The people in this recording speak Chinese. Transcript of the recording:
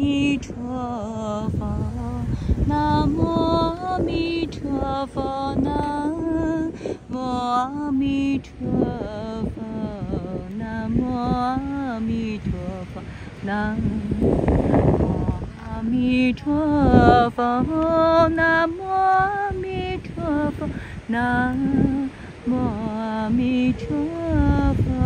阿弥陀佛，南无阿弥陀佛，南无阿弥陀佛，南无阿弥陀佛，南，阿弥陀佛，南无阿弥陀佛，南无阿弥陀佛。